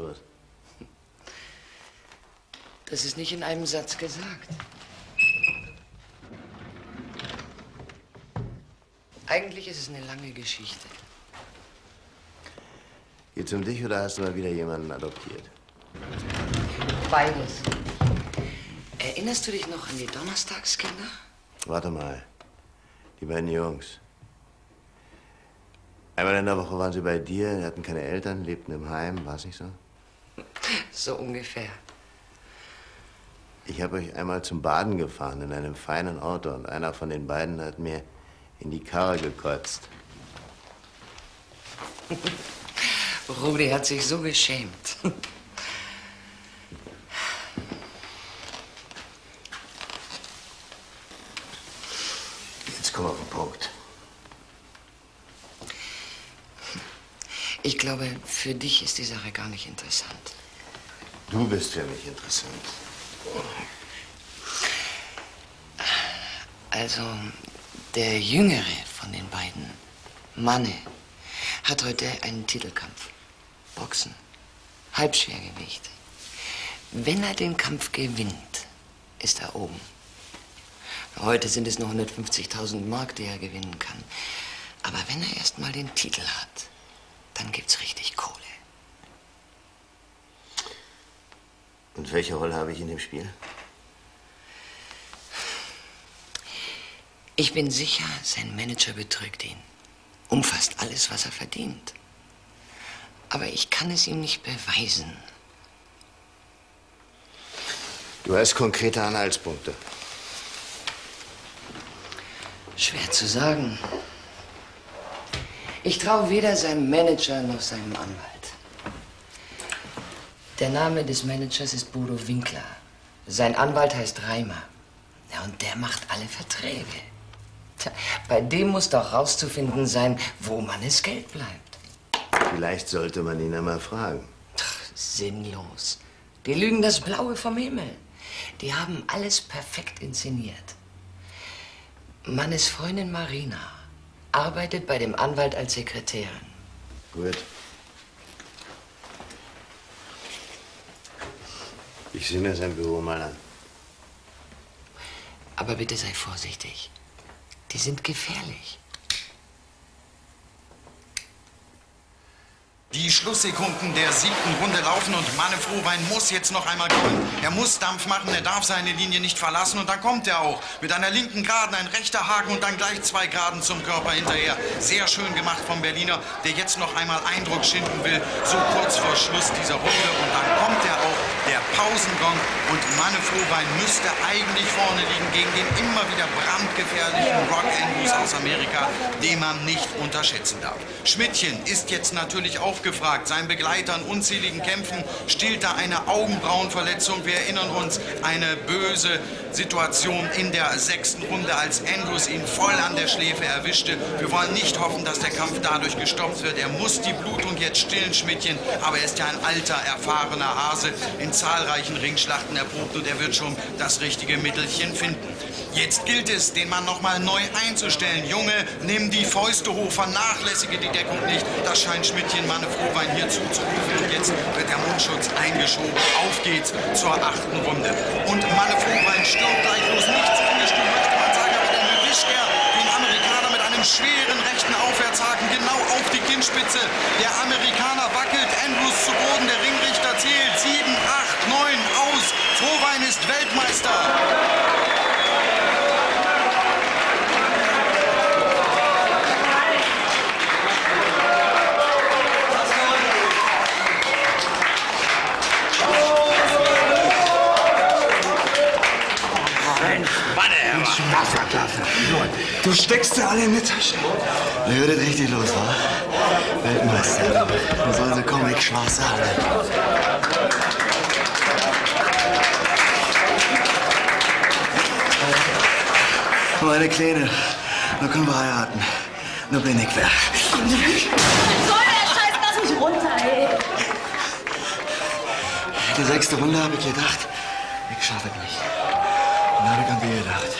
Los? Das ist nicht in einem Satz gesagt. Eigentlich ist es eine lange Geschichte. Geht's um dich oder hast du mal wieder jemanden adoptiert? Beides. Erinnerst du dich noch an die Donnerstagskinder? Warte mal. Die beiden Jungs. Einmal in der Woche waren sie bei dir, hatten keine Eltern, lebten im Heim, war's nicht so? So ungefähr. Ich habe euch einmal zum Baden gefahren in einem feinen Auto und einer von den beiden hat mir in die Karre gekotzt. Rudi hat sich so geschämt. Jetzt komm auf den Punkt. Ich glaube, für dich ist die Sache gar nicht interessant. Du bist für mich interessant. Also, der jüngere von den beiden, Manne, hat heute einen Titelkampf. Boxen. Halbschwergewicht. Wenn er den Kampf gewinnt, ist er oben. Heute sind es nur 150.000 Mark, die er gewinnen kann. Aber wenn er erst mal den Titel hat, dann gibt's richtig Kohle. Und welche Rolle habe ich in dem Spiel? Ich bin sicher, sein Manager betrügt ihn. Um fast alles, was er verdient. Aber ich kann es ihm nicht beweisen. Du hast konkrete Anhaltspunkte. Schwer zu sagen. Ich traue weder seinem Manager noch seinem Anwalt. Der Name des Managers ist Bodo Winkler. Sein Anwalt heißt Reimer. Ja, und der macht alle Verträge. Tja, bei dem muss doch rauszufinden sein, wo meines Geld bleibt. Vielleicht sollte man ihn einmal fragen. Ach, sinnlos. Die lügen das Blaue vom Himmel. Die haben alles perfekt inszeniert. Mannes Freundin Marina arbeitet bei dem Anwalt als Sekretärin. Gut. Ich sehe mir sein Büro mal an. Aber bitte sei vorsichtig. Die sind gefährlich. Die Schlusssekunden der siebten Runde laufen und Manne Frohwein muss jetzt noch einmal kommen. Er muss Dampf machen, er darf seine Linie nicht verlassen und dann kommt er auch. Mit einer linken Geraden, ein rechter Haken und dann gleich zwei Geraden zum Körper hinterher. Sehr schön gemacht vom Berliner, der jetzt noch einmal Eindruck schinden will, so kurz vor Schluss dieser Runde. Und dann kommt er auch, der Pausengong. Und Manne Frohwein müsste eigentlich vorne liegen gegen den immer wieder brandgefährlichen Rock Andrews aus Amerika, den man nicht unterschätzen darf. Schmidtchen ist jetzt natürlich aufgefragt. Sein Begleiter in unzähligen Kämpfen stillt da eine Augenbrauenverletzung. Wir erinnern uns, eine böse Situation in der sechsten Runde, als Andrews ihn voll an der Schläfe erwischte. Wir wollen nicht hoffen, dass der Kampf dadurch gestoppt wird. Er muss die Blutung jetzt stillen, Schmidtchen. Aber er ist ja ein alter, erfahrener Hase, in zahlreichen Ringschlachten erprobt und er wird schon das richtige Mittelchen finden. Jetzt gilt es, den Mann noch mal neu einzustellen. Junge, nimm die Fäuste hoch, vernachlässige die Deckung nicht. Das scheint Schmidtchen Manne Frohwein hier zuzurufen. Und jetzt wird der Mundschutz eingeschoben. Auf geht's zur achten Runde. Und Manne Frohwein stürmt gleich los. Nichts ungestüm, möchte man sagen, aber dann erwischt er den Amerikaner mit einem schweren rechten Aufwärtshaken genau auf die Kinnspitze. Der Amerikaner wackelt, Andrews zu Boden, der Ringrichter zählt. Sieben, acht, neun, aus. Frohwein ist Weltmeister. Wasserklasse. Du steckst dir alle in die Tasche. Da wird richtig los, wa? Weltmeister. Da sollen sie Comic Schwarz sagen. Meine Kleine, da können wir heiraten. Da bin ich weg. Soll der Scheiß, lass mich runter. die sechste Runde habe ich gedacht, ich schaffe es nicht. Und dann habe ich an dir gedacht.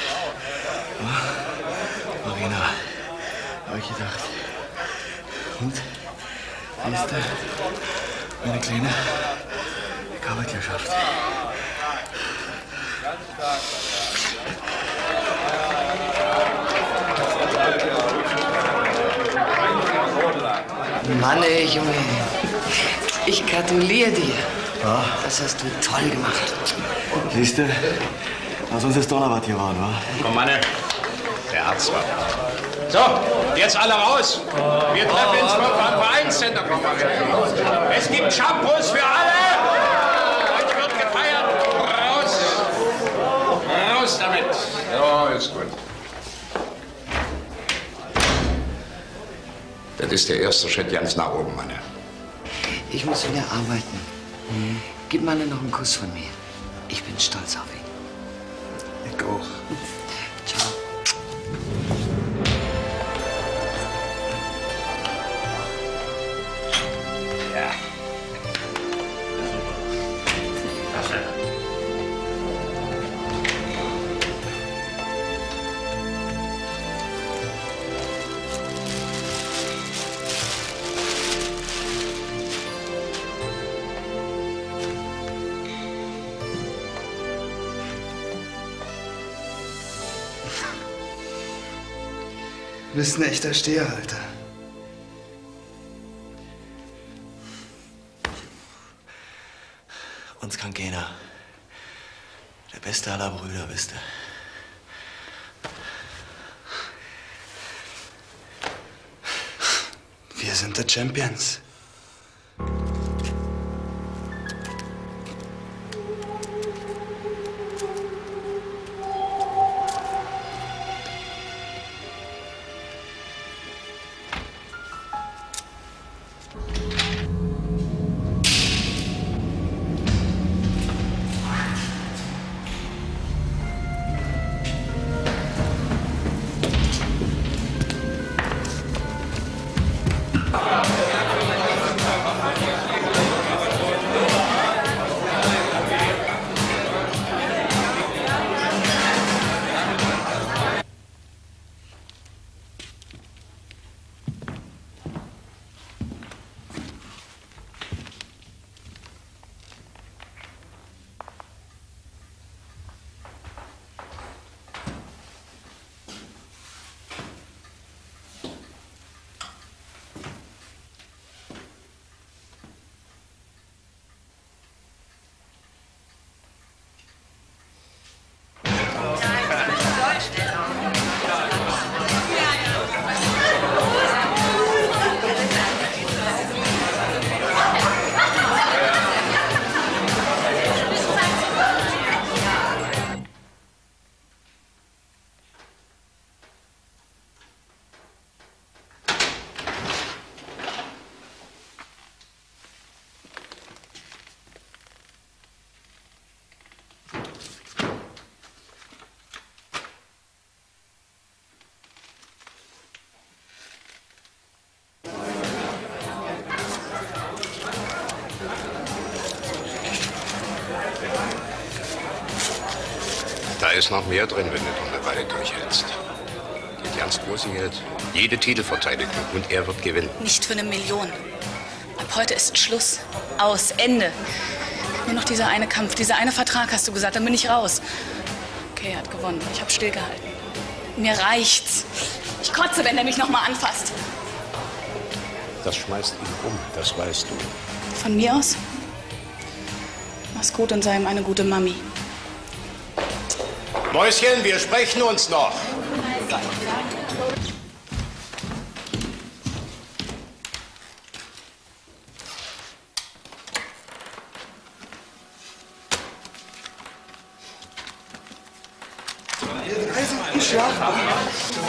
Ja, Marina, habe ich gedacht. Und, siehst du, meine Kleine, ich habe es geschafft. Mann, ey, Junge. Ich gratuliere dir. Ja, Das hast du toll gemacht. siehst du, na, sonst ist doch noch was geworden, wa? Komm, Manne. Der Arzt war. So, jetzt alle raus. Wir treffen uns Vereinscenter. Komm mal. Es gibt Shampoos für alle. Heute wird gefeiert. Raus. Raus damit. So, ist gut. Das ist der erste Schritt ganz nach oben, Manne. Ich muss wieder arbeiten. Gib Manne noch einen Kuss von mir. Ich bin stolz auf ihn. Ich auch. Bist ein echter Steherhalter. Uns kann keiner. Der beste aller Brüder bist du. Wir sind die Champions. Ist noch mehr drin, wenn du noch eine Weile durchhältst. Geht ganz große Geld. Jede Titelverteidigung. Und er wird gewinnen. Nicht für eine Million. Ab heute ist Schluss. Aus. Ende. Nur noch dieser eine Kampf, dieser eine Vertrag, hast du gesagt. Dann bin ich raus. Okay, er hat gewonnen. Ich habe stillgehalten. Mir reicht's. Ich kotze, wenn er mich noch mal anfasst. Das schmeißt ihn um, das weißt du. Von mir aus? Mach's gut und sei ihm eine gute Mami. Mäuschen, wir sprechen uns noch.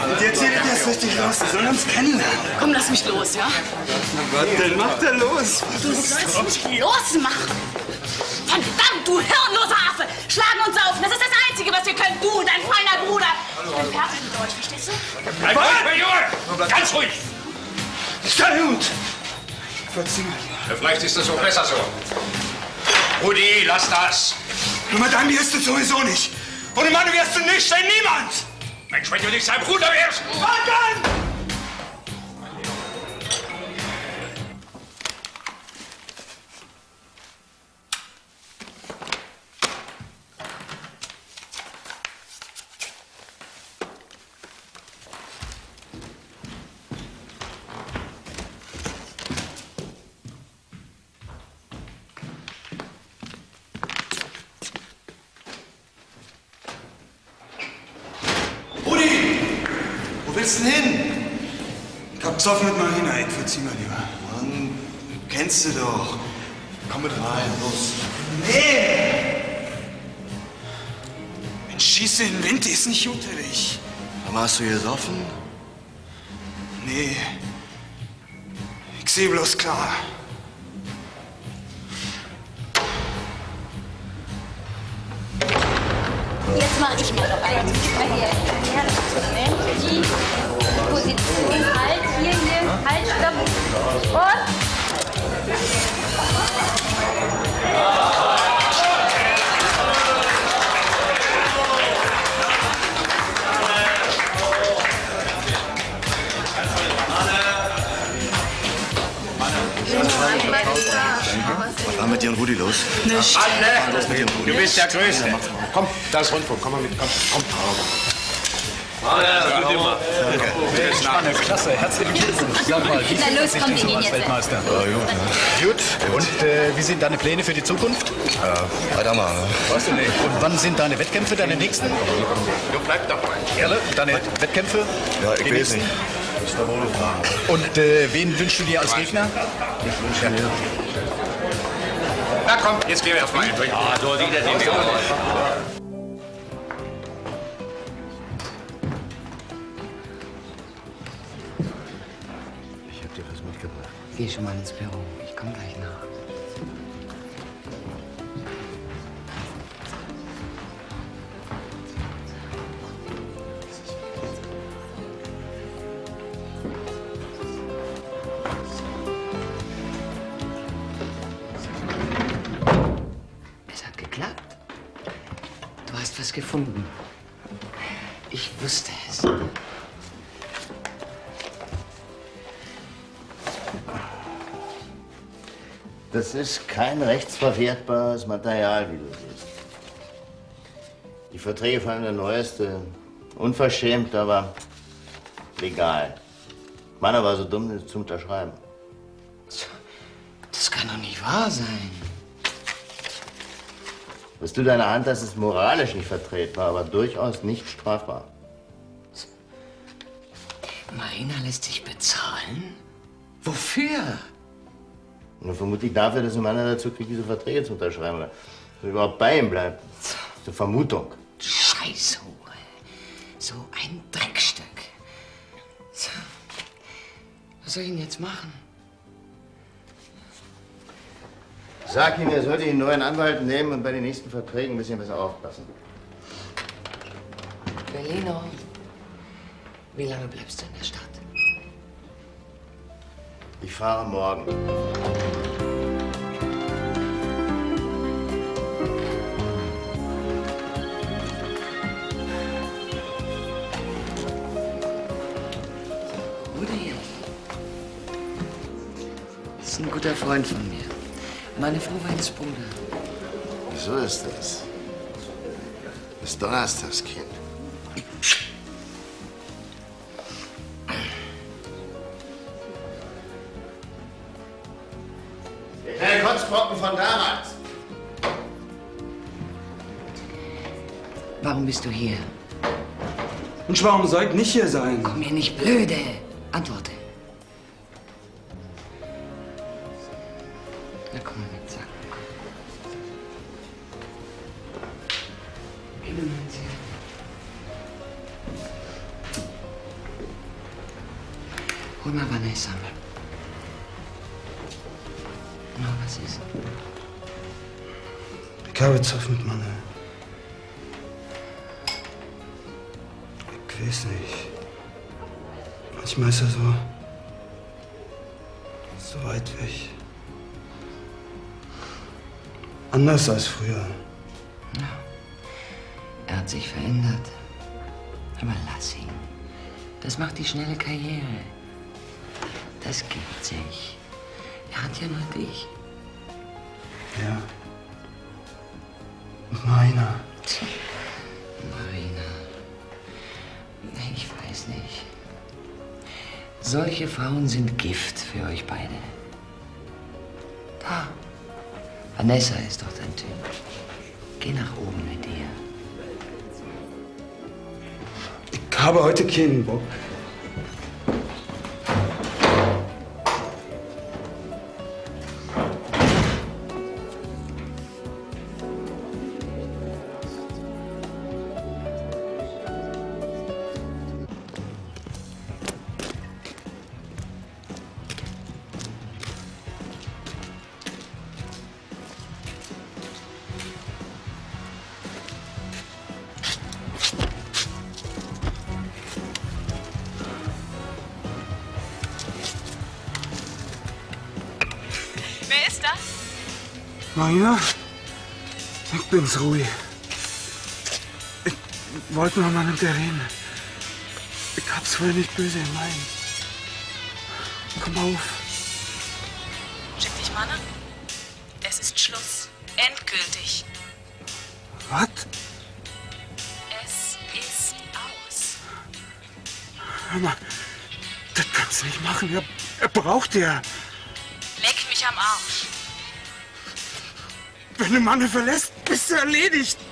Und jetzt geht das richtig los. Wir sollen uns kennenlernen. Komm, lass mich los, ja? Was denn macht er los? Du sollst mich losmachen. Junge! Ganz ruhig! Sehr gut. Verzieh mal. Ja, vielleicht ist das so besser so. Rudi, lass das. Nur mit einem wirst du sowieso nicht. Ohne Mann wirst du nicht, denn niemand. Mensch, wenn du nicht sein Bruder wärst. Warten! Hast du gesoffen? Nee. Ich seh bloß klar. Jetzt mache ich mal noch. Mal hier. Die Position. Halt, hier, hier. Halt, stopp. Und? Was Rudi los? Nicht. Anne, Was mit dir und Rudi? du bist der Größte. Komm, da ist Rundfunk. Komm mal mit. Komm, komm. Spannend, klasse, herzlichen Glückwunsch. Sag mal, wie Na los, komm, denn wir gehen als jetzt. Weltmeister? Gut. Und äh, wie sind deine Pläne für die Zukunft? Weitermachen. ne? Weißt du nicht. Und wann sind deine Wettkämpfe, deine nächsten? Du bleib doch mal. Erle, deine Wettkämpfe? Ja, ich weiß nicht. Und äh, wen wünschst du dir als Gegner? Na komm, jetzt gehen wir erstmal ein. Ja, so sieht er nämlich aus. Ich hab dir was mitgebracht. Geh schon mal ins Büro. Das ist kein rechtsverwertbares Material, wie du siehst. Die Verträge fallen der neueste. Unverschämt, aber legal. Meiner war so dumm, das zu unterschreiben. Das kann doch nicht wahr sein. Was du in deiner Hand hast, ist moralisch nicht vertretbar, aber durchaus nicht strafbar. Marina lässt sich bezahlen? Wofür? Nur vermutlich dafür, dass ein Mann dazu kriegt, diese Verträge zu unterschreiben. Oder dass er überhaupt bei ihm ist eine Vermutung. Scheißhure. So ein Dreckstück. So. Was soll ich denn jetzt machen? Sag ihm, er sollte einen neuen Anwalt nehmen und bei den nächsten Verträgen ein bisschen besser aufpassen. Berlino, wie lange bleibst du in der Stadt? Ich fahre morgen. Rudi. Das ist ein guter Freund von mir. Meine Frau Weins Bruder. So ist das. Das Donnerstagskind. Bist du hier? Und warum soll ich nicht hier sein? Komm mir nicht blöde. Antworte. Na komm mal mit, sag. Hol mal Vanessa. Na, was ist? Ich habe Zoff mit Manne. Ich weiß nicht. Manchmal ist er so. so weit weg. anders als früher. Er hat sich verändert. Aber lass ihn. Das macht die schnelle Karriere. Das gibt sich. Er hat ja nur dich. Ja. Meiner. Marina. Solche Frauen sind Gift für euch beide. Da. Vanessa ist doch dein Typ. Geh nach oben mit ihr. Ich habe heute keinen Bock. Rui. Ich wollte nur mal mit dir reden. Ich hab's wohl nicht böse gemeint. Komm auf. Schick dich, Manne. Es ist Schluss. Endgültig. Was? Es ist aus. Hör mal, das kannst du nicht machen. Er, er braucht ja. Leck mich am Arsch. Wenn du Manne verlässt, bist du erledigt.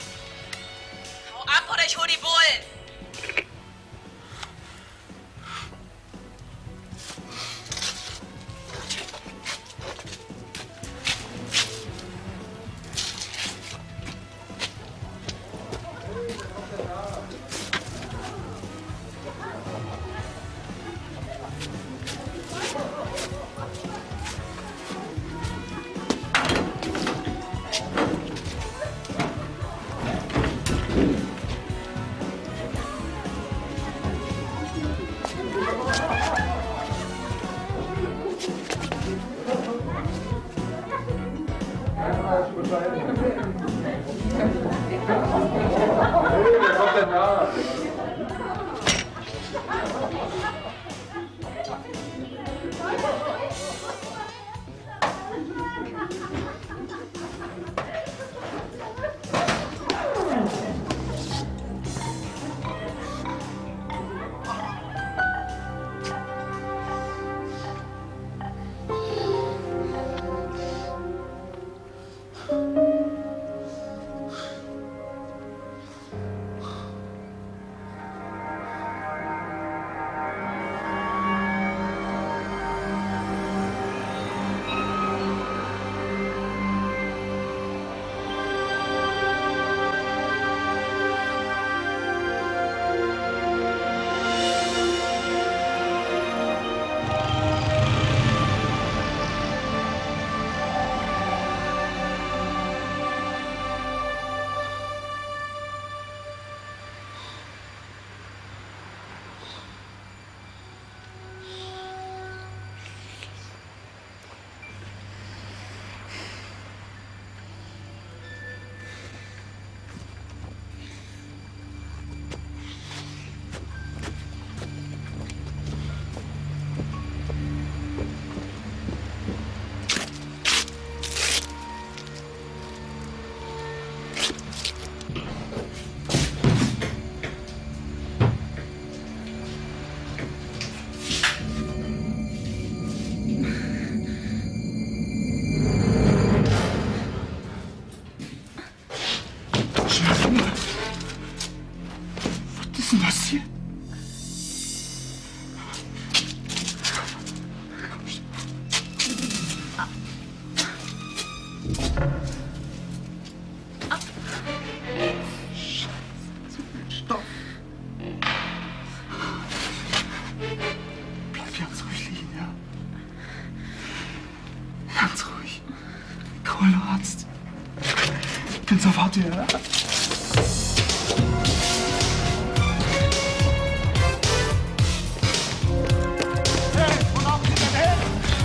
Wieder da.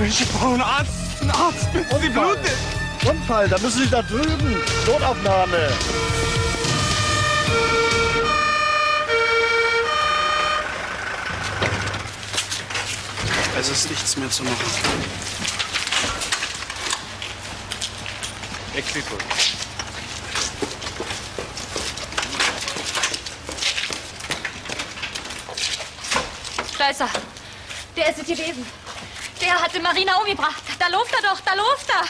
Ich brauche einen Arzt. Einen Arzt, bitte. Sie blutet. Unfall, da müssen Sie da drüben. Notaufnahme. Es ist nichts mehr zu machen. Equipung. Schleuser, der ist es gewesen. Der hatte Marina umgebracht. Da läuft er doch, da läuft er.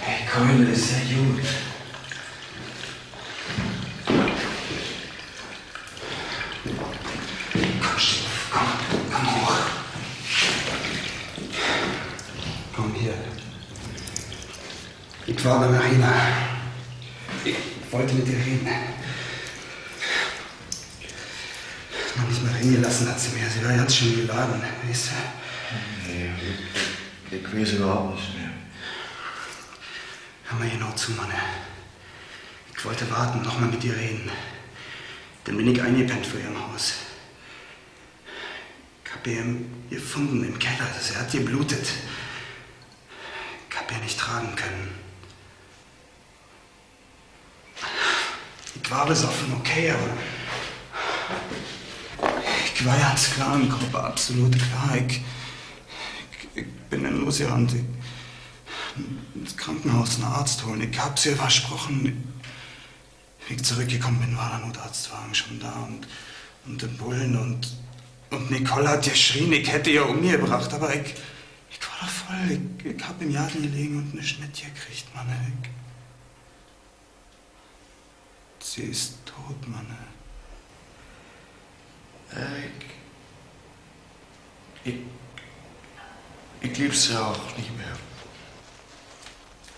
Hey, Keule ist ja gut. Komm, Stief, komm, komm hoch. Komm hier. Ich war bei Marina. Ich wollte mit dir reden. Noch nicht mal reingelassen hat sie mir. Sie war ganz schön geladen, weißt du? Nee, ich, ich weiß überhaupt nicht mehr. Hör mal genau zu, Mann. Ich wollte warten, noch mal mit dir reden. Dann bin ich eingepennt vor ihrem Haus. Ich hab ihn gefunden im Keller. Er hat geblutet. Ich hab ihn nicht tragen können. Ich war besoffen, okay, aber. Ich war ganz klar im Kopf, absolut klar. Ich, ich, ich bin dann losgerannt. Ich, ins Krankenhaus einen Arzt holen. Ich hab's ihr versprochen. Wie ich zurückgekommen bin, war der Notarztwagen schon da und, und der Bullen und, und Nicole hat geschrien, ich hätte ihr umgebracht, aber ich, ich war da voll. Ich, ich hab im Garten gelegen und eine Schnitt gekriegt, Mann. Ich, sie ist tot, Mann. Ich, ich, ich lieb's ja auch nicht mehr.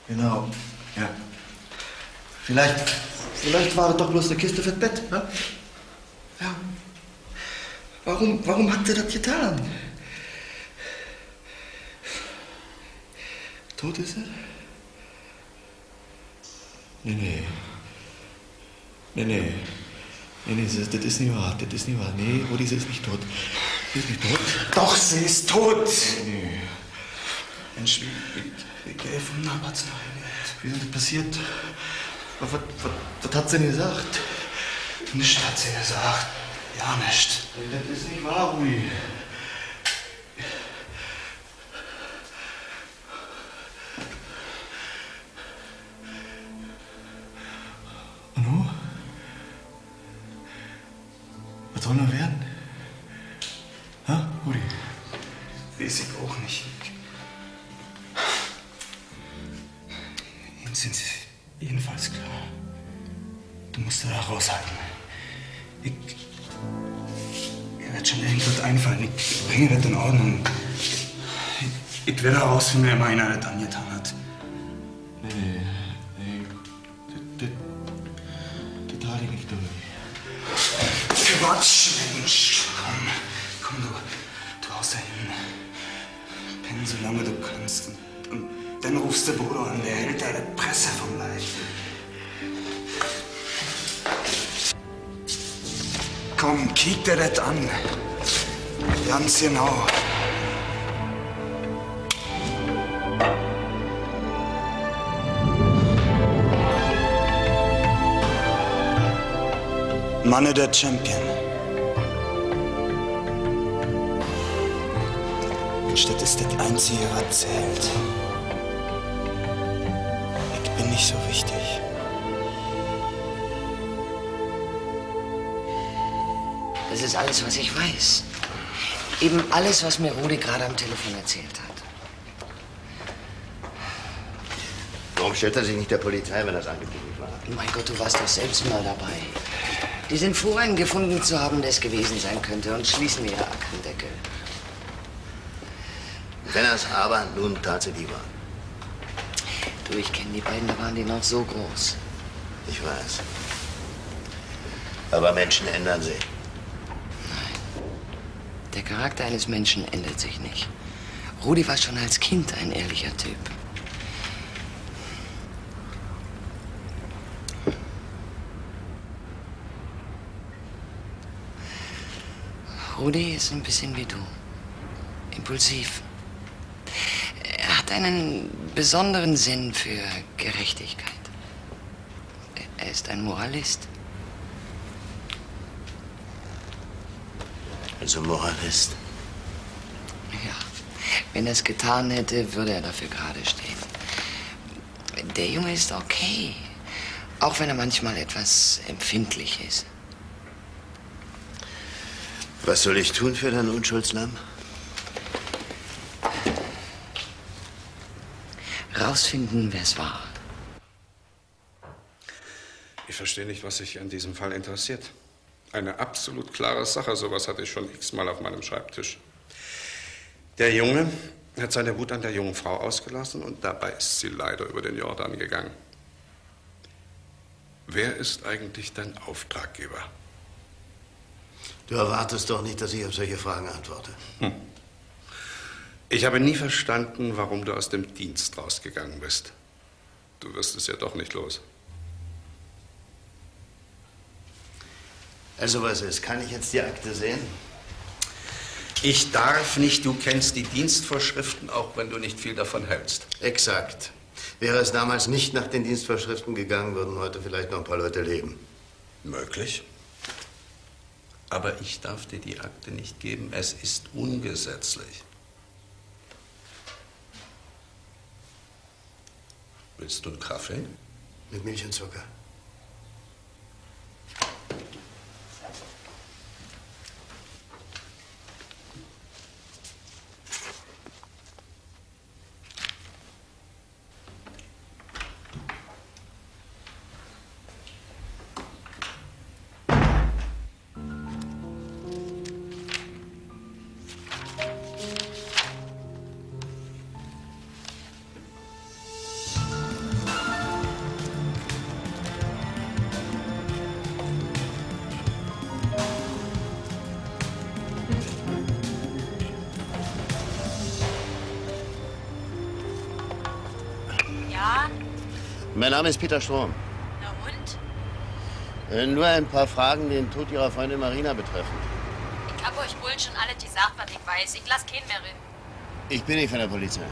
Genau, ja. Vielleicht, vielleicht war das doch bloß eine Kiste fürs Bett, ne? Ja. Warum, warum hat er das getan? Tot ist er? Nee, nee. Nee, nee. Nee, nee, das, das ist nicht wahr. Das ist nicht wahr. Nee, Rudi, sie ist nicht tot. Sie ist nicht tot. Doch, sie ist tot! Nee. Mensch, wie, wie, wie gell vom Nabarzt noch Wie ist das passiert? Was, was, was, was hat sie denn gesagt? Nichts hat sie gesagt. Ja, nicht. Das ist nicht wahr, Rudi. Und? Was soll noch werden? Ha, Rudi? Weiß ich auch nicht. Ihnen sind Sie jedenfalls klar. Du musst da raushalten. Ich. Mir wird schon irgendwas einfallen. Ich bringe das in Ordnung. Ich, ich werde herausfinden, wer meiner das angetan hat. Nee, nee, nee. Das, das, das halte ich nicht durch. Quatsch, Mensch. Komm, komm, du. Du haust da hin. Penn, solange du kannst. Dann rufst du Bruder an, der hält die Presse vom Leib. Komm, kick dir das an. Ganz genau. Manne der Champion. Das ist das Einzige, was zählt. Nicht so wichtig. Das ist alles, was ich weiß. Eben alles, was mir Rudi gerade am Telefon erzählt hat. Warum stellt er sich nicht der Polizei, wenn das angeblich war? Mein Gott, du warst doch selbst mal dabei. Die sind froh, einen gefunden zu haben, der es gewesen sein könnte und schließen ihre Aktendeckel. Wenn er es aber nun tatsächlich war. Du, ich kenne die beiden, da waren die noch so groß. Ich weiß. Aber Menschen ändern sich. Der Charakter eines Menschen ändert sich nicht. Rudi war schon als Kind ein ehrlicher Typ. Rudi ist ein bisschen wie du. Impulsiv. Hat einen besonderen Sinn für Gerechtigkeit. Er ist ein Moralist. Also Moralist. Ja. Wenn er es getan hätte, würde er dafür gerade stehen. Der Junge ist okay. Auch wenn er manchmal etwas empfindlich ist. Was soll ich tun für dein Unschuldslamm? Rausfinden, wer es war. Ich verstehe nicht, was sich an diesem Fall interessiert. Eine absolut klare Sache, sowas hatte ich schon x-mal auf meinem Schreibtisch. Der Junge hat seine Wut an der jungen Frau ausgelassen und dabei ist sie leider über den Jordan gegangen. Wer ist eigentlich dein Auftraggeber? Du erwartest doch nicht, dass ich auf solche Fragen antworte. Hm. Ich habe nie verstanden, warum du aus dem Dienst rausgegangen bist. Du wirst es ja doch nicht los. Also was ist? Kann ich jetzt die Akte sehen? Ich darf nicht, du kennst die Dienstvorschriften, auch wenn du nicht viel davon hältst. Exakt. Wäre es damals nicht nach den Dienstvorschriften gegangen, würden heute vielleicht noch ein paar Leute leben. Möglich. Aber ich darf dir die Akte nicht geben. Es ist ungesetzlich. Willst du einen Kaffee? Mit Milch und Zucker. Mein Name ist Peter Strom. na und? Äh, Nur ein paar Fragen den Tod Ihrer Freundin Marina betreffend. Ich hab euch Bullen schon alle gesagt, was ich weiß. Ich lass keinen mehr rein. Ich bin nicht von der Polizei.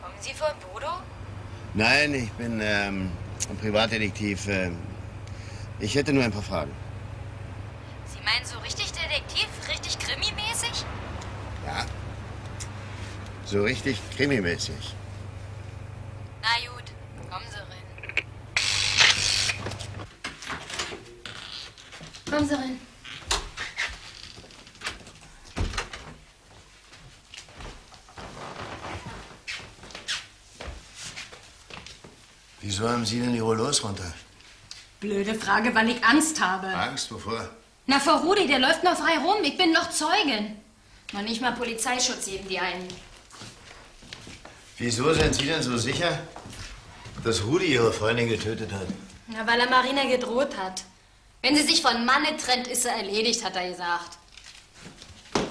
Kommen Sie von Bodo? Nein, ich bin ähm, ein Privatdetektiv. Äh, ich hätte nur ein paar Fragen. Sie meinen so richtig Detektiv? Richtig krimimäßig? Ja. So richtig krimimäßig. Na gut, kommen Sie rein. Kommen Sie rein. Wieso haben Sie denn die Rollos runter? Blöde Frage, weil ich Angst habe. Angst, wovor? Na, vor Rudi, der läuft noch frei rum. Ich bin noch Zeugin. Noch nicht mal Polizeischutz heben die einen. Wieso sind Sie denn so sicher, dass Rudi Ihre Freundin getötet hat? Na, weil er Marina gedroht hat. Wenn sie sich von Manne trennt, ist er erledigt, hat er gesagt.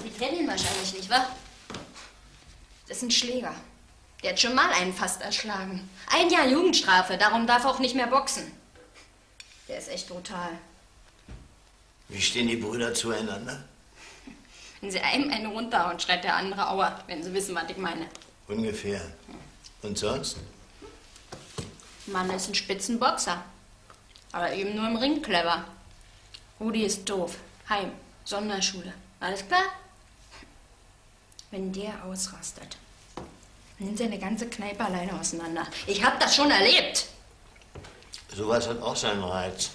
Sie kennen ihn wahrscheinlich nicht, wa? Das ist ein Schläger. Der hat schon mal einen fast erschlagen. Ein Jahr Jugendstrafe, darum darf er auch nicht mehr boxen. Der ist echt brutal. Wie stehen die Brüder zueinander? Wenn sie einem einen runterhauen, schreit der andere Aua, wenn sie wissen, was ich meine. Ungefähr. Und sonst? Mann ist ein Spitzenboxer. Aber eben nur im Ring clever. Rudi ist doof. Heim. Sonderschule. Alles klar? Wenn der ausrastet, nimmt seine ganze Kneipe alleine auseinander. Ich hab das schon erlebt. Sowas hat auch seinen Reiz.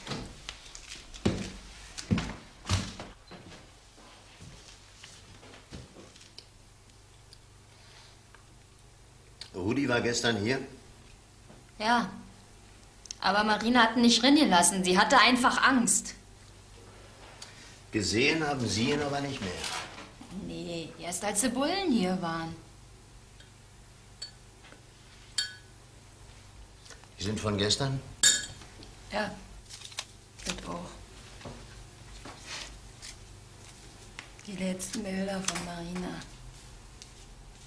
Rudi war gestern hier. Ja. Aber Marina hat ihn nicht gelassen. Sie hatte einfach Angst. Gesehen haben Sie ihn aber nicht mehr. Nee, erst als die Bullen hier waren. Die sind von gestern? Ja, das auch. Die letzten Bilder von Marina.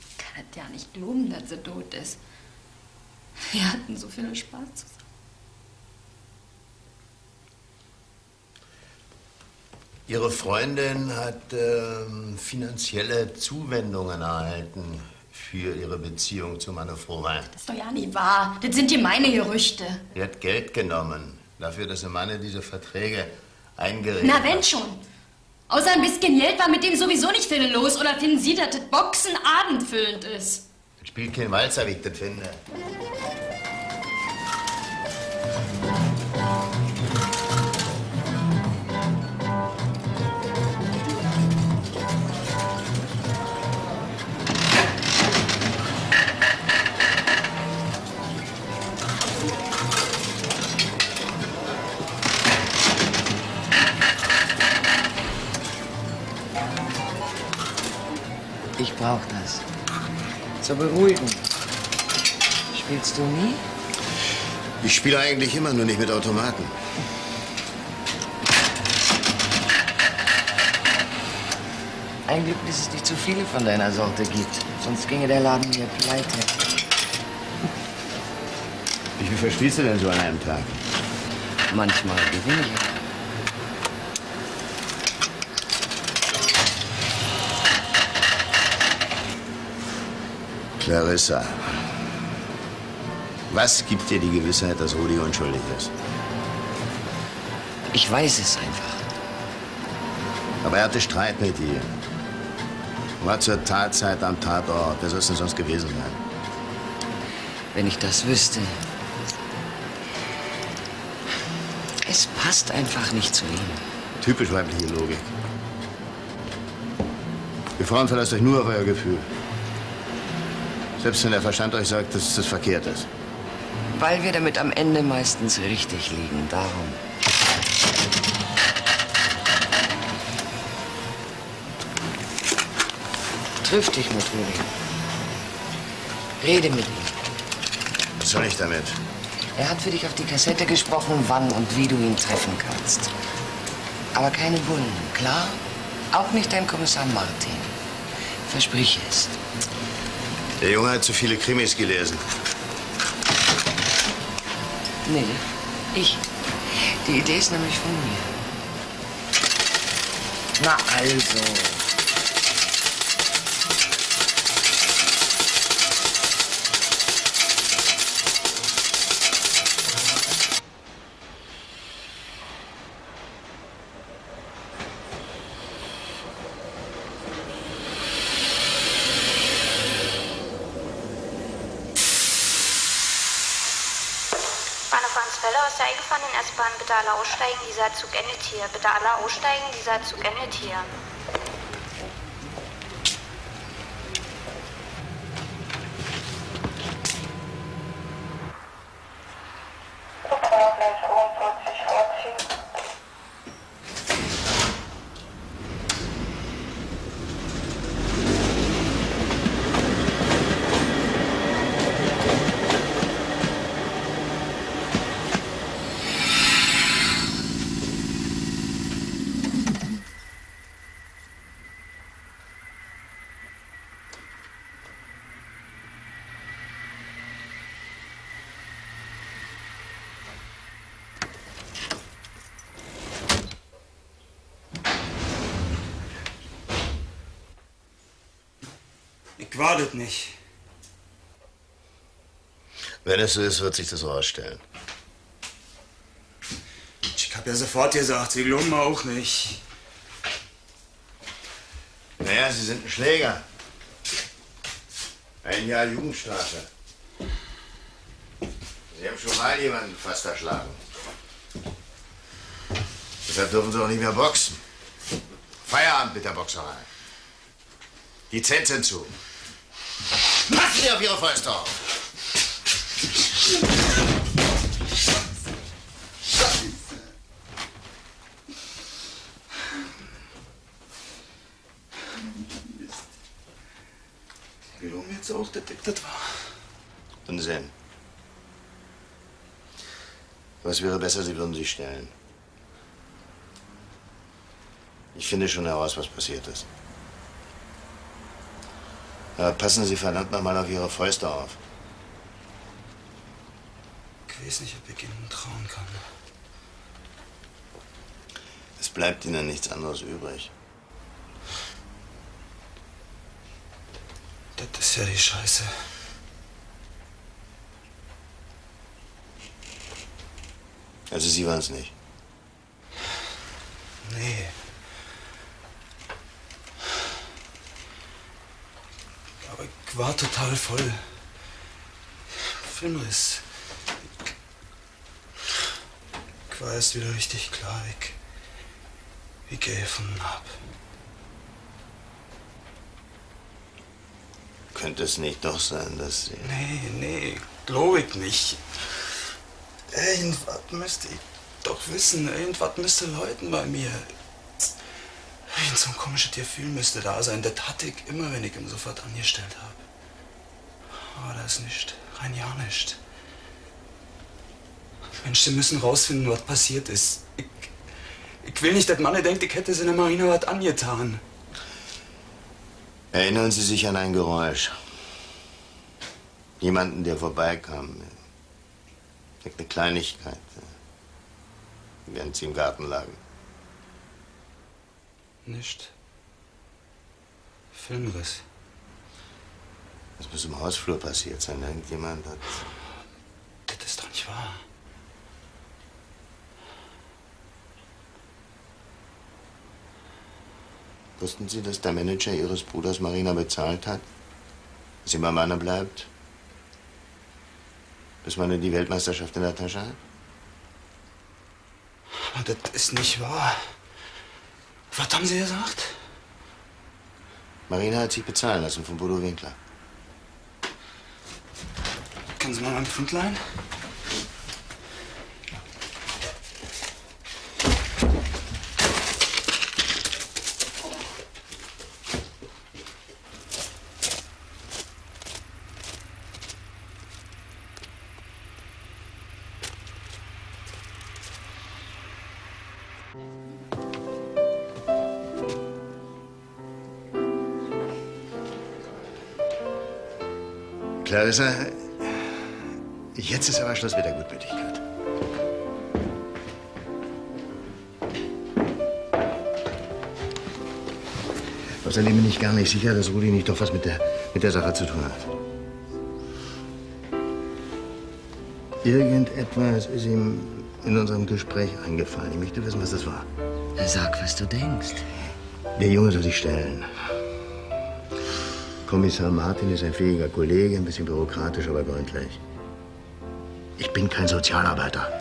Ich kann es ja nicht glauben, dass sie tot ist. Wir hatten so viel Spaß zusammen. Ihre Freundin hat ähm, finanzielle Zuwendungen erhalten für ihre Beziehung zu Manne Frohwein. Das ist doch ja nicht wahr. Das sind die meine Gerüchte. Sie hat Geld genommen dafür, dass ihr Manne diese Verträge eingeredet Na, hat. wenn schon. Außer ein bisschen Geld war mit dem sowieso nicht viel los. Oder finden Sie, dass das Boxen abendfüllend ist? Das spielt kein Walzer, wie ich das finde. Ich brauch das. Zur Beruhigung. Spielst du nie? Ich spiele eigentlich immer, nur nicht mit Automaten. Ein Glück, dass es nicht zu viele von deiner Sorte gibt. Sonst ginge der Laden hier pleite. Wie viel verspielst du denn so an einem Tag? Manchmal gewinne ich Clarissa, was gibt dir die Gewissheit, dass Rudi unschuldig ist? Ich weiß es einfach. Aber er hatte Streit mit dir. War zur Tatzeit am Tatort. Wer soll es denn sonst gewesen sein? Wenn ich das wüsste. Es passt einfach nicht zu ihm. Typisch weibliche Logik. Ihr Frauen verlasst euch nur auf euer Gefühl. Selbst wenn der Verstand euch sagt, dass das verkehrt ist. Weil wir damit am Ende meistens richtig liegen. Darum. Triff dich mit Rudi. Rede mit ihm. Was soll ich damit? Er hat für dich auf die Kassette gesprochen, wann und wie du ihn treffen kannst. Aber keine Bullen, klar? Auch nicht dein Kommissar Martin. Versprich es. Der Junge hat zu viele Krimis gelesen. Nee, ich. Die Idee ist nämlich von mir. Na also. Bahnhof Arnsfelde aus der eingefahrenen S-Bahn. Bitte alle aussteigen, dieser Zug endet hier. Bitte alle aussteigen, dieser Zug endet hier. Das nicht. Wenn es so ist, wird sich das rausstellen. Ich hab ja sofort gesagt, Sie glauben auch nicht. Naja, Sie sind ein Schläger. Ein Jahr Jugendstrafe. Sie haben schon mal jemanden fast erschlagen. Deshalb dürfen Sie auch nicht mehr boxen. Feierabend mit der Boxerei. Die Zent Sie auf Ihre Fäuste auf! Sie glauben jetzt auch, das war. Unsinn. Was wäre besser, Sie würden sich stellen. Ich finde schon heraus, was passiert ist. Aber passen Sie verdammt noch mal auf Ihre Fäuste auf. Ich weiß nicht, ob ich Ihnen trauen kann. Es bleibt Ihnen nichts anderes übrig. Das ist ja die Scheiße. Also Sie waren es nicht. Nee. Aber ich war total voll. Filmriss. Ich war erst wieder richtig klar, ich, wie ich gefunden hab. Könnte es nicht doch sein, dass Sie... Nee, nee, glaube ich nicht. Irgendwas müsste ich doch wissen. Irgendwas müsste läuten bei mir. Irgend so ein komisches Gefühl müsste da sein. Das hatte ich immer, wenn ich ihn sofort angestellt habe. Aber da ist nicht. Rein ja nicht. Mensch, Sie müssen rausfinden, was passiert ist. Ich, ich will nicht, dass Mann denkt, ich hätte seiner Marina was angetan. Erinnern Sie sich an ein Geräusch. Jemanden, der vorbeikam. Eine Kleinigkeit. Während Sie im Garten lagen. Nicht. Filmriss. Das muss im Hausflur passiert sein. Irgendjemand hat. Das ist doch nicht wahr. Wussten Sie, dass der Manager Ihres Bruders Marina bezahlt hat? Dass sie beim Manne bleibt? Bis man die Weltmeisterschaft in der Tasche hat? Das ist nicht wahr. Was haben Sie gesagt? Marina hat sich bezahlen lassen von Bodo Winkler. Können Sie mal mein Pfund leihen? Clarissa, jetzt ist aber Schluss mit der Gutmütigkeit. Außerdem bin ich gar nicht sicher, dass Rudi nicht doch was mit der, mit der Sache zu tun hat. Irgendetwas ist ihm in unserem Gespräch eingefallen. Ich möchte wissen, was das war. Sag, was du denkst. Der Junge soll sich stellen. Kommissar Martin ist ein fähiger Kollege, ein bisschen bürokratisch, aber gründlich. Ich bin kein Sozialarbeiter.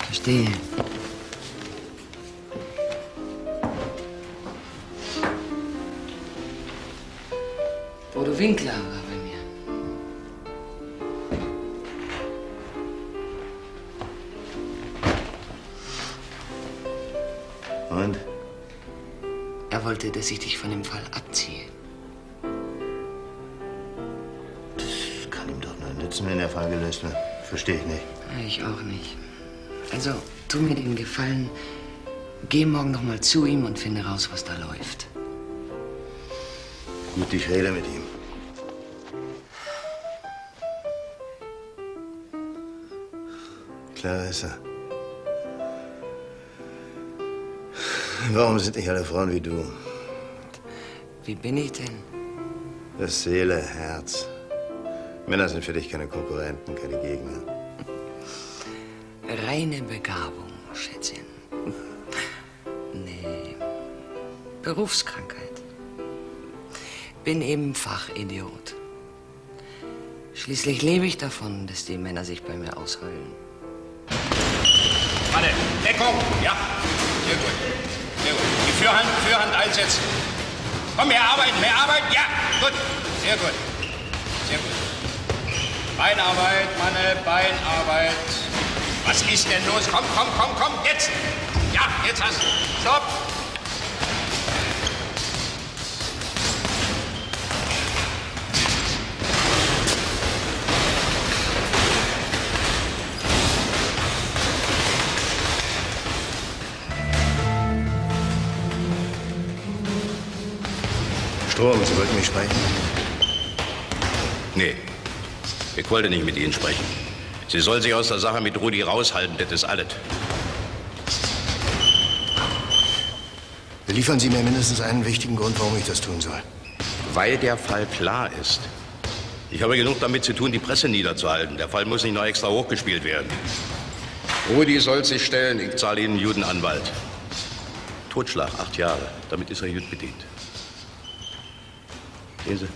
Verstehe. Bodo Winkler war bei mir. Und? Er wollte, dass ich dich von dem Fall abziehe. Wenn der Fall gelöst wird. Verstehe ich nicht. Ich auch nicht. Also, tu mir den Gefallen. Geh morgen noch mal zu ihm und finde raus, was da läuft. Gut, ich rede mit ihm. Clarissa. Warum sind nicht alle Frauen wie du? Wie bin ich denn? Das Seele, Herz. Männer sind für dich keine Konkurrenten, keine Gegner. Reine Begabung, Schätzchen. Nee. Berufskrankheit. Bin eben Fachidiot. Schließlich lebe ich davon, dass die Männer sich bei mir ausheulen. Warte, Deckung, ja. Sehr gut. Sehr gut. Die Führhand, Führhand einsetzen. Komm, mehr arbeiten, mehr arbeiten. Ja, gut. Sehr gut. Sehr gut. Beinarbeit, meine Beinarbeit. Was ist denn los? Komm, komm, komm, komm, jetzt! Ja, jetzt hast du. Stopp! Strom, Sie wollten mich sprechen? Nee, ich wollte nicht mit Ihnen sprechen. Sie soll sich aus der Sache mit Rudi raushalten, das ist alles. Liefern Sie mir mindestens einen wichtigen Grund, warum ich das tun soll. Weil der Fall klar ist. Ich habe genug damit zu tun, die Presse niederzuhalten. Der Fall muss nicht noch extra hochgespielt werden. Rudi soll sich stellen, ich zahle Ihnen einen Judenanwalt. Totschlag, acht Jahre. Damit ist er gut bedient. Sehen Sie,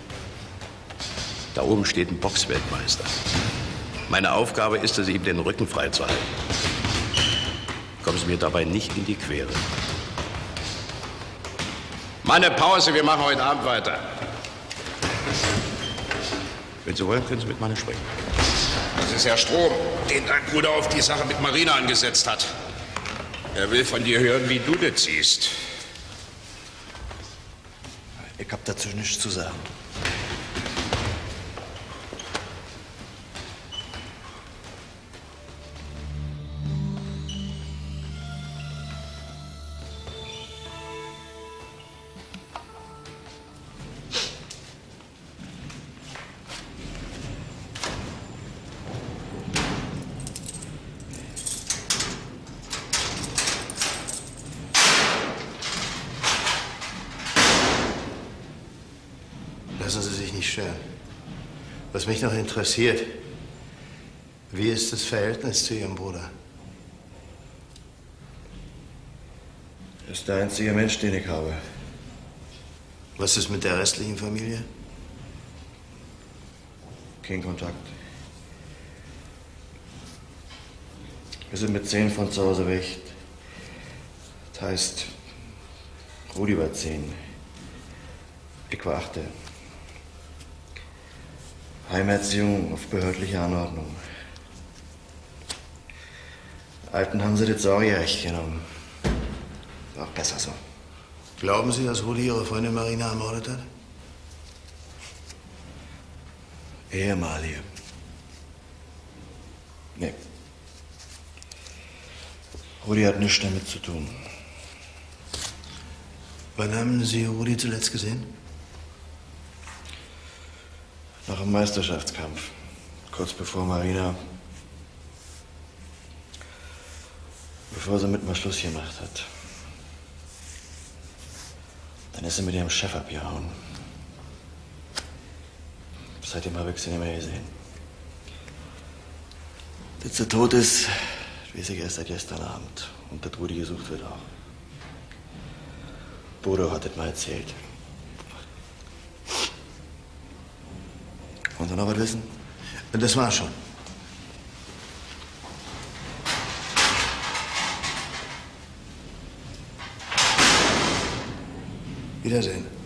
da oben steht ein Boxweltmeister. Meine Aufgabe ist es, ihm den Rücken freizuhalten. Kommen Sie mir dabei nicht in die Quere. Meine Pause, wir machen heute Abend weiter. Wenn Sie wollen, können Sie mit Manne sprechen. Das ist Herr Strom, den dein Bruder auf die Sache mit Marina angesetzt hat. Er will von dir hören, wie du das siehst. Ich hab dazu nichts zu sagen. Interessiert, wie ist das Verhältnis zu Ihrem Bruder? Er ist der einzige Mensch, den ich habe. Was ist mit der restlichen Familie? Kein Kontakt. Wir sind mit zehn von zu Hause weg. Das heißt, Rudi war zehn. Ich war achte. Heimerziehung auf behördliche Anordnung. Alten haben sie das Sorgerecht genommen. War auch besser so. Glauben Sie, dass Rudi Ihre Freundin Marina ermordet hat? Ehemalige. Nee. Rudi hat nichts damit zu tun. Wann haben Sie Rudi zuletzt gesehen? Nach dem Meisterschaftskampf. Kurz bevor Marina. Bevor sie mit mir Schluss gemacht hat. Dann ist sie mit ihrem Chef abgehauen. Seitdem habe ich sie nicht mehr gesehen. Dass sie tot ist, weiß ich erst seit gestern Abend. Und dass Rudi gesucht wird auch. Bodo hat es mal erzählt. Wollen Sie noch was wissen? Das war schon. Wiedersehen.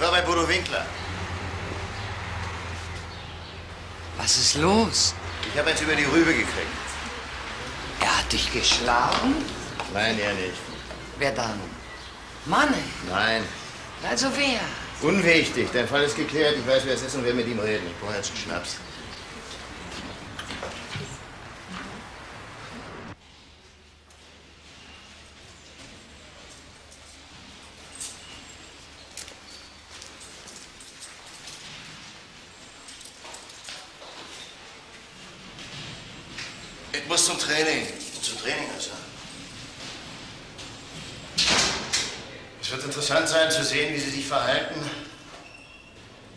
Ich war bei Bodo Winkler. Was ist los? Ich habe jetzt über die Rübe gekriegt. Er hat dich geschlagen? Nein, er nicht. Wer dann? Manne? Nein. Also wer? Unwichtig. Dein Fall ist geklärt. Ich weiß, wer es ist und wer mit ihm reden. Ich brauche jetzt einen Schnaps. Ich muss zum Training. Zum Training, also. Es wird interessant sein zu sehen, wie Sie sich verhalten,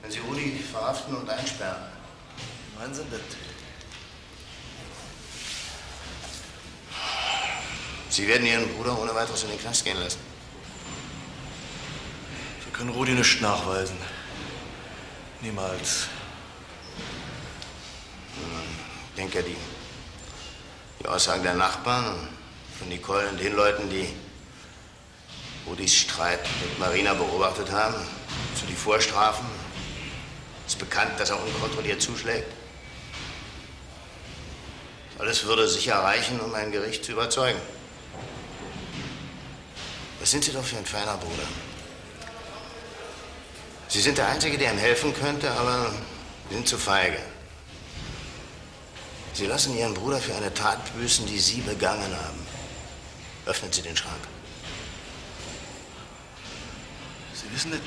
wenn Sie Rudi verhaften und einsperren. Wann sind das? Sie werden Ihren Bruder ohne weiteres in den Knast gehen lassen. Wir können Rudi nicht nachweisen. Niemals. Ich denke, die, die Aussagen der Nachbarn, von Nicole und den Leuten, die Rudis Streit mit Marina beobachtet haben, zu die Vorstrafen. Ist bekannt, dass er unkontrolliert zuschlägt. Alles würde sicher reichen, um ein Gericht zu überzeugen. Was sind Sie doch für ein feiner Bruder? Sie sind der Einzige, der ihm helfen könnte, aber Sie sind zu feige. Sie lassen Ihren Bruder für eine Tat büßen, die Sie begangen haben. Öffnen Sie den Schrank. Sie wissen nicht.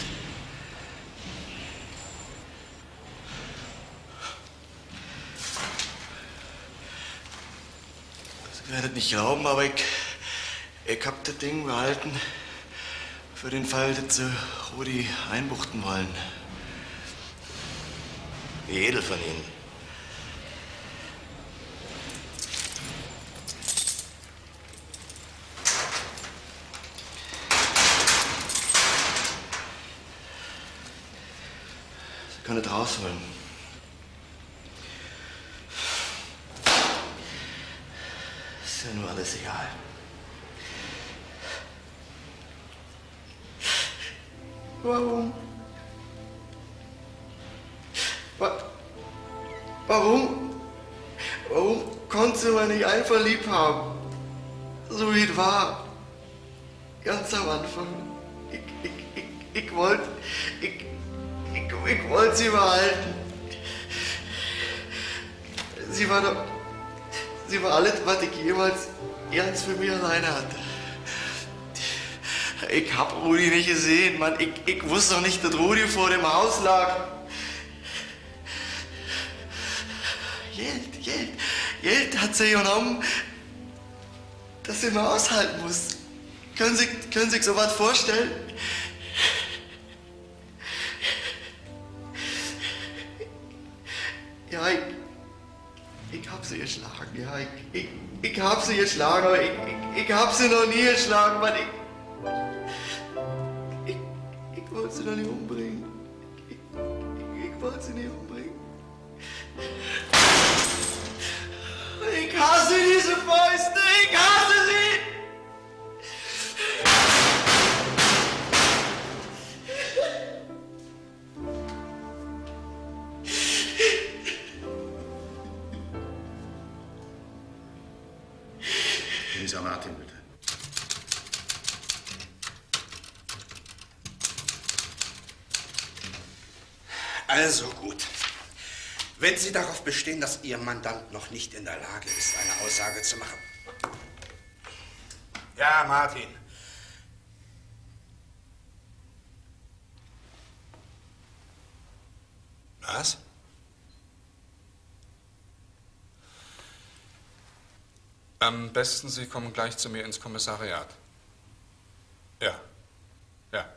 Sie werden nicht glauben, aber ich, ich hab das Ding behalten für den Fall, dass Sie Rudi einbuchten wollen. Wie edel von Ihnen. Sie können es rausholen. Ist ja nur alles egal. Warum? Wa warum? Warum konnte mal nicht einfach lieb haben? So wie es war. Ganz am Anfang. Ich, ich, ich, ich wollte. Ich, ich, wollte sie behalten. Sie war doch. Sie war alles, was ich jemals ernst für mich alleine hatte. Ich hab Rudi nicht gesehen, Mann. Ich, ich wusste doch nicht, dass Rudi vor dem Haus lag. Geld, Geld, Geld hat sie genommen, dass sie mal aushalten muss. Können Sie, können Sie sich sowas vorstellen? Geschlagen, ja, ich, ich, ich hab sie geschlagen, aber ich, ich, ich hab sie noch nie geschlagen, Mann. Ich, ich, ich wollte sie doch nicht umbringen. Ich, ich wollte sie nicht umbringen. Ich hasse diese Fäuste, ich hasse sie! Sie darauf bestehen, dass Ihr Mandant noch nicht in der Lage ist, eine Aussage zu machen. Ja, Martin. Was? Am besten, Sie kommen gleich zu mir ins Kommissariat. Ja. Ja.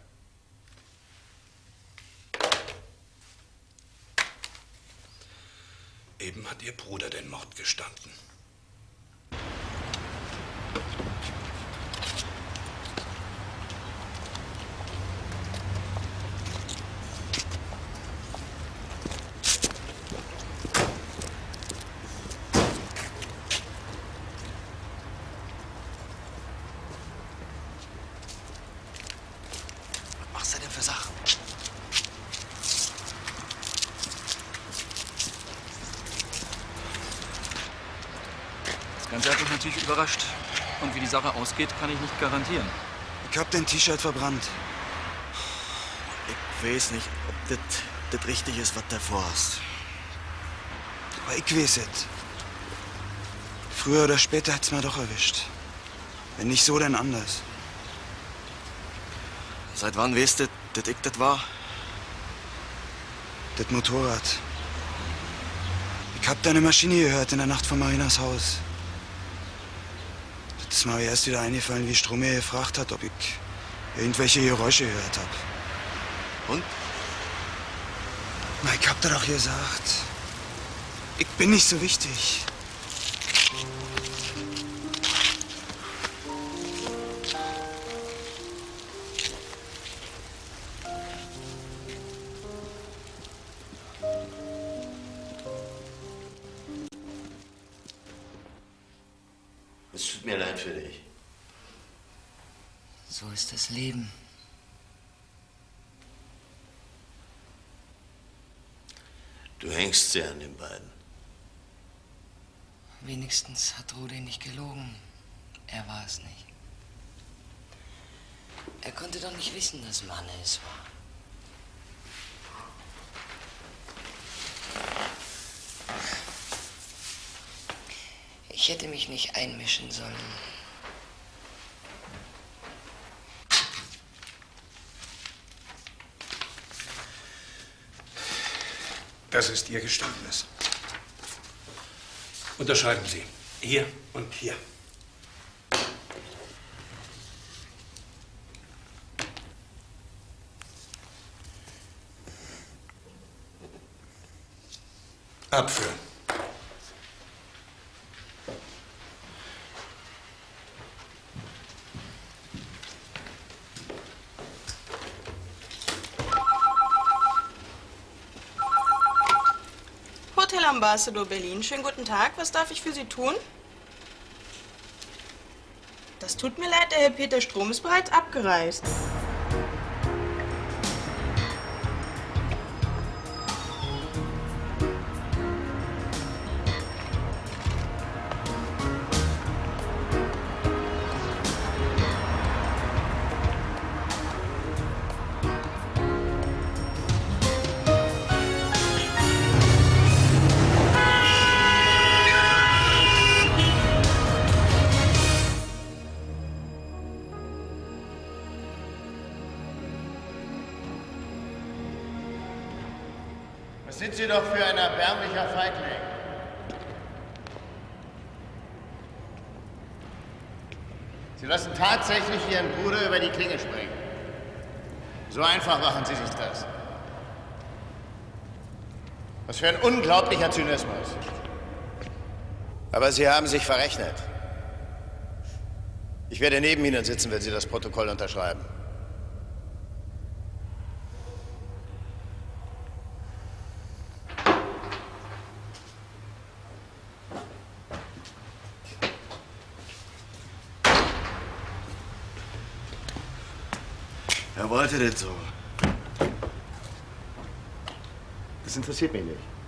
Eben hat Ihr Bruder den Mord gestanden. Was machst du denn für Sachen? Ganze hat mich natürlich überrascht. Und wie die Sache ausgeht, kann ich nicht garantieren. Ich hab dein T-Shirt verbrannt. Ich weiß nicht, ob das das richtig ist, was du vorhast. Aber ich weiß es. Früher oder später hat's mir doch erwischt. Wenn nicht so, dann anders. Seit wann weißt du, dass ich das war? Das Motorrad. Ich hab deine Maschine gehört in der Nacht von Marinas Haus. Ist mir erst wieder eingefallen, wie Strom mir gefragt hat, ob ich irgendwelche Geräusche gehört hab. Und? Na, ich hab dir doch gesagt. Ich bin nicht so wichtig. Mir leid für dich. So ist das Leben. Du hängst sehr an den beiden. Wenigstens hat Rudi nicht gelogen. Er war es nicht. Er konnte doch nicht wissen, dass Manne es war. Ich hätte mich nicht einmischen sollen. Das ist Ihr Geständnis. Unterschreiben Sie. Hier und hier. Abführen. Ambassador Berlin. Schönen guten Tag. Was darf ich für Sie tun? Das tut mir leid, der Herr Peter Strom ist bereits abgereist. Doch für ein erbärmlicher Feigling? Sie lassen tatsächlich Ihren Bruder über die Klinge springen. So einfach machen Sie sich das. Was für ein unglaublicher Zynismus. Aber Sie haben sich verrechnet. Ich werde neben Ihnen sitzen, wenn Sie das Protokoll unterschreiben. Das so. Das interessiert mich nicht.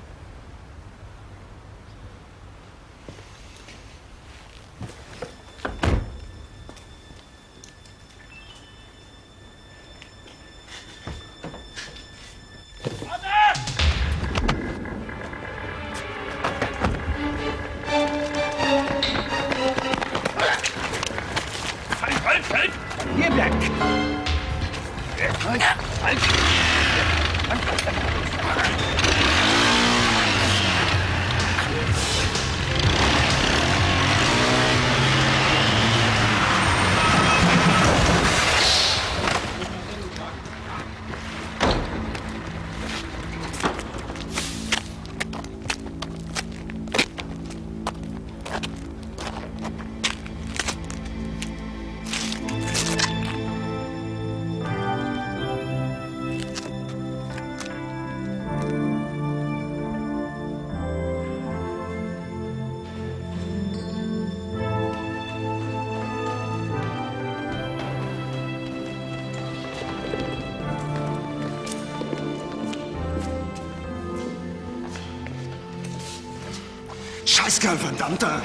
Pascal, verdammter!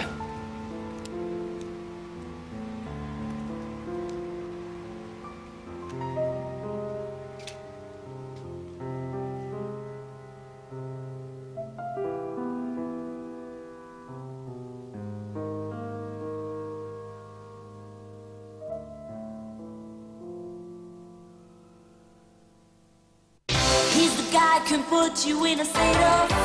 He's the guy can put you in a state of